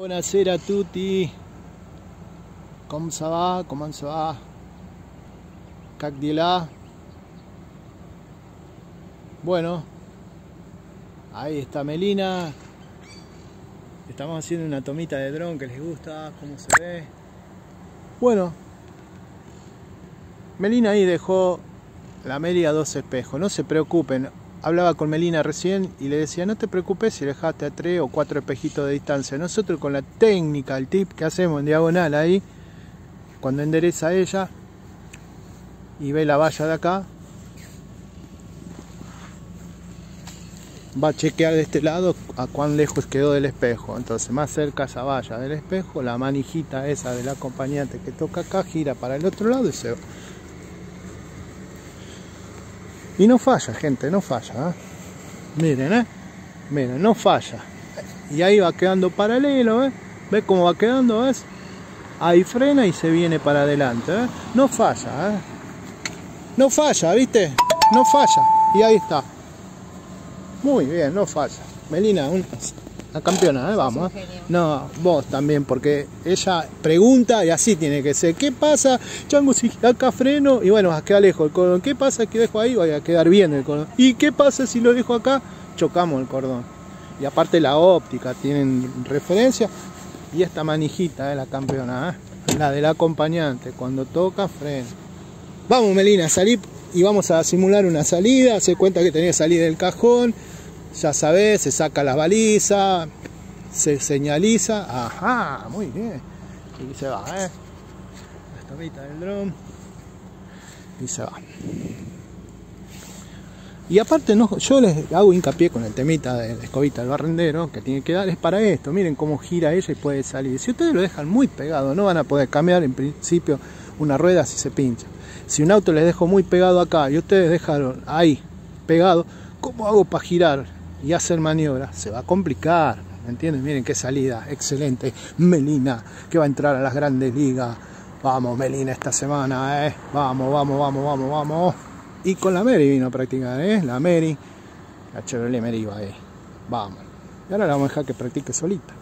Buonasera a tutti. Com ça va? Comment ça va? Cacdilá. Bueno, ahí está Melina. Estamos haciendo una tomita de dron que les gusta, cómo se ve. Bueno, Melina ahí dejó la Meli a dos espejos. No se preocupen, hablaba con Melina recién y le decía, no te preocupes si dejaste a tres o cuatro espejitos de distancia. Nosotros con la técnica, el tip que hacemos en diagonal ahí, cuando endereza ella y ve la valla de acá, va a chequear de este lado a cuán lejos quedó del espejo. Entonces más cerca esa valla del espejo, la manijita esa del acompañante que toca acá gira para el otro lado y se va. Y no falla, gente, no falla. ¿eh? Miren, ¿eh? Miren, no falla. Y ahí va quedando paralelo, ¿eh? ¿Ves cómo va quedando? ¿Ves? Ahí frena y se viene para adelante, ¿eh? No falla, ¿eh? No falla, ¿viste? No falla. Y ahí está. Muy bien, no falla. Melina, un, la campeona, ¿eh? vamos. ¿eh? No, vos también, porque ella pregunta y así tiene que ser. ¿Qué pasa, Chango, si acá freno? Y bueno, queda lejos el cordón. ¿Qué pasa si dejo ahí? Voy a quedar bien el cordón. ¿Y qué pasa si lo dejo acá? Chocamos el cordón. Y aparte la óptica, tienen referencia. Y esta manijita es la campeona, ¿eh? la del acompañante. Cuando toca, frena. Vamos, Melina, salí y vamos a simular una salida. Se cuenta que tenía salida del cajón ya sabes, se saca la baliza, se señaliza, ajá, muy bien, y se va, ¿eh? La estomita del dron, y se va. Y aparte, no, yo les hago hincapié con el temita de la escobita del barrendero, que tiene que dar, es para esto, miren cómo gira ella y puede salir. Si ustedes lo dejan muy pegado, no van a poder cambiar en principio una rueda si se pincha. Si un auto les dejo muy pegado acá y ustedes dejaron ahí pegado, ¿cómo hago para girar? Y hacer maniobras, se va a complicar. ¿Me entienden? Miren qué salida, excelente. Melina, que va a entrar a las grandes ligas. Vamos, Melina, esta semana, ¿eh? Vamos, vamos, vamos, vamos, vamos. Y con la Mary vino a practicar, ¿eh? La Mary, la Chevrolet Mary va ahí. Vamos. Y ahora la vamos a dejar que practique solita.